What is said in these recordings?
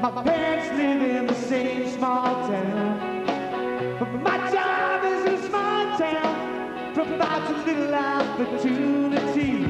My parents live in the same small town. But my job is in a small town, provides a little opportunity.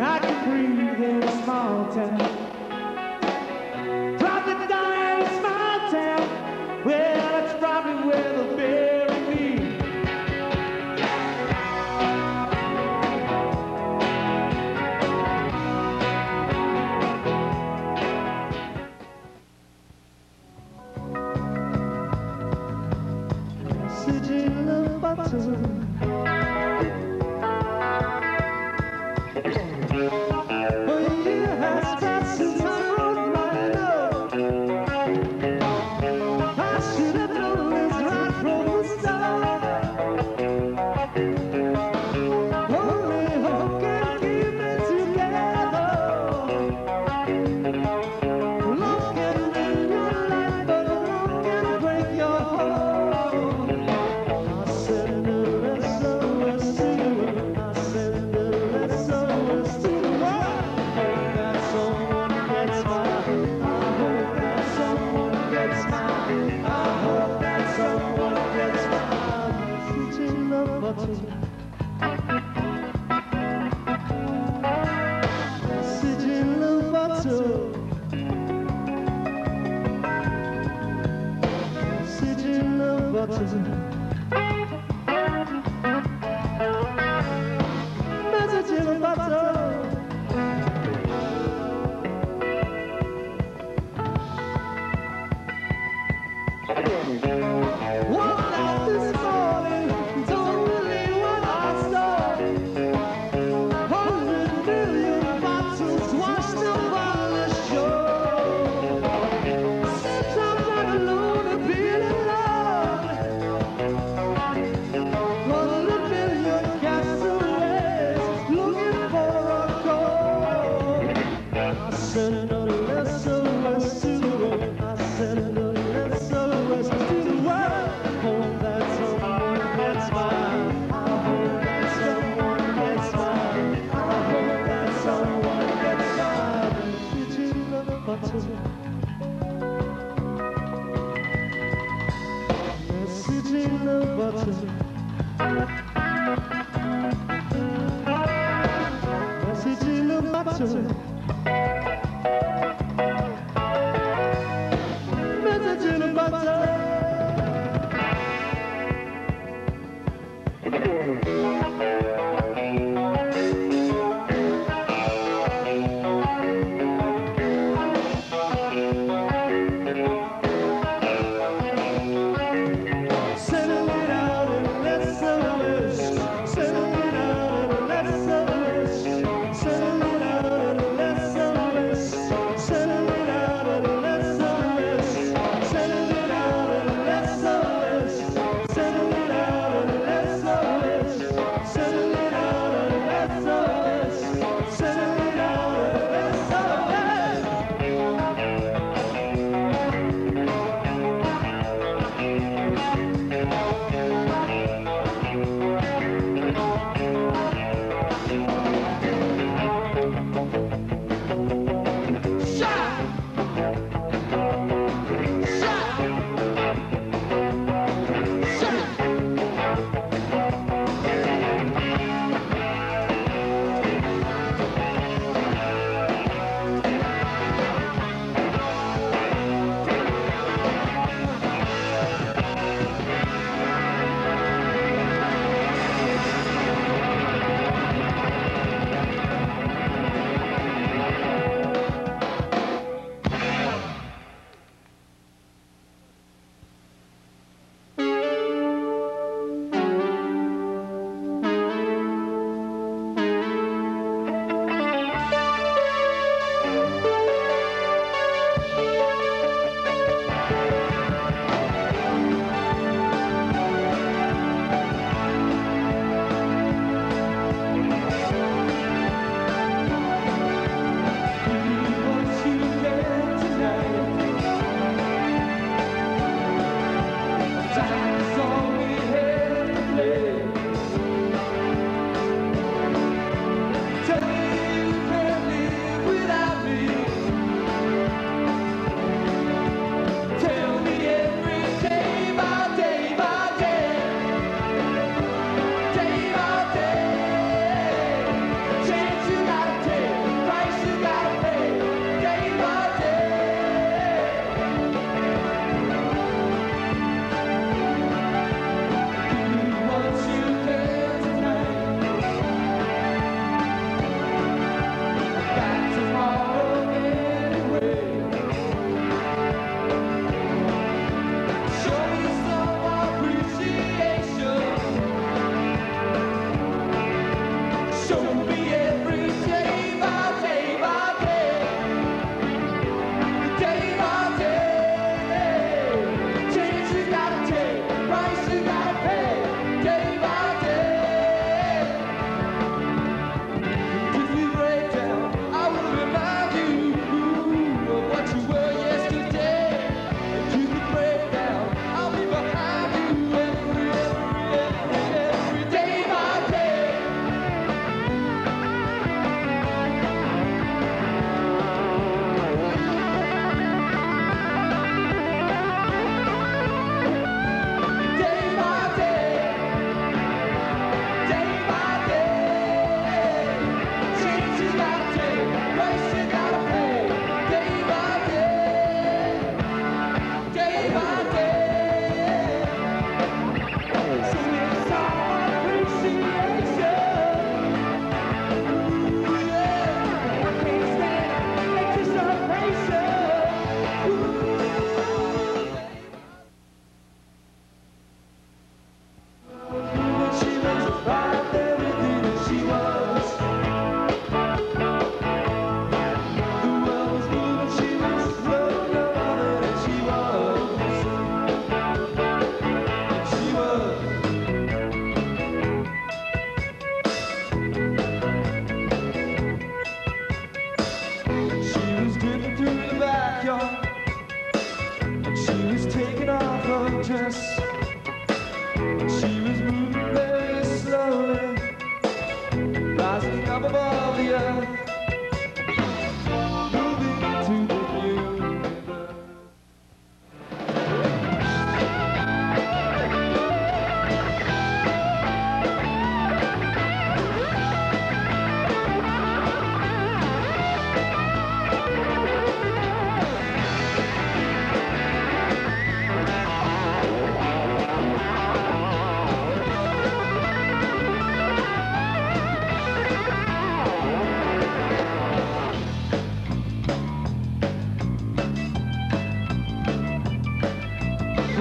I can breathe in a small town. Murat Sezin. in the bottle.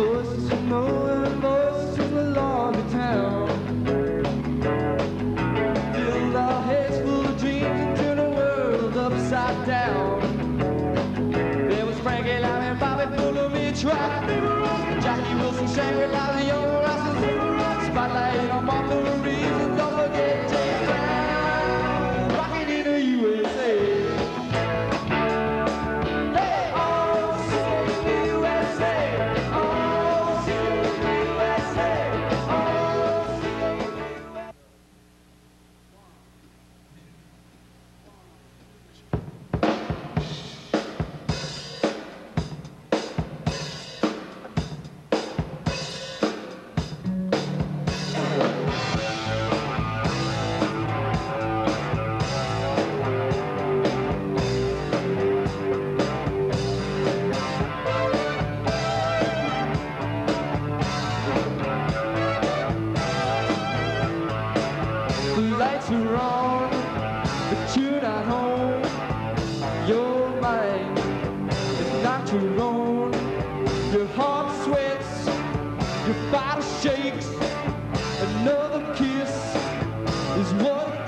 Voices from nowhere,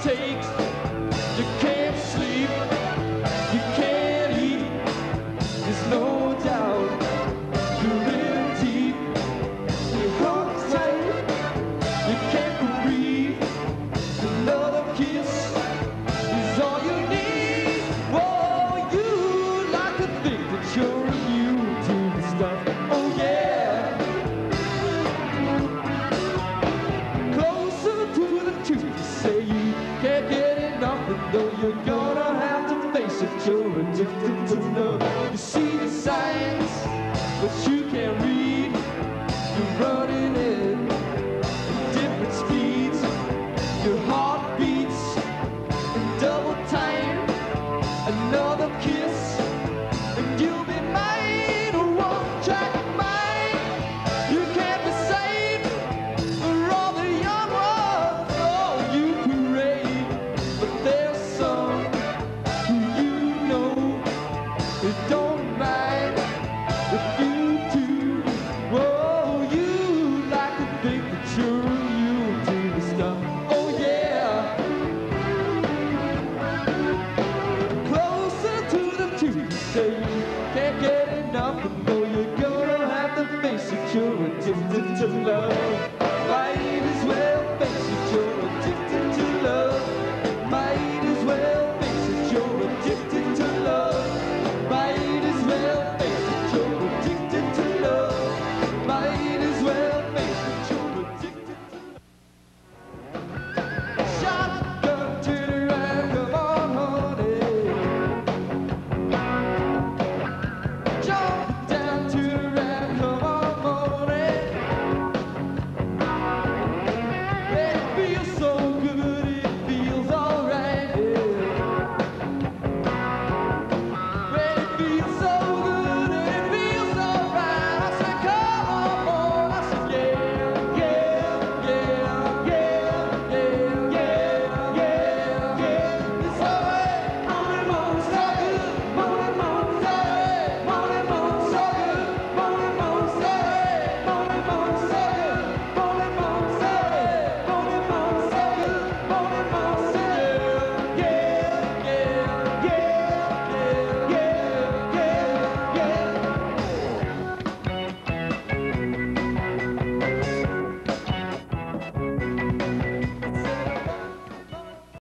what to face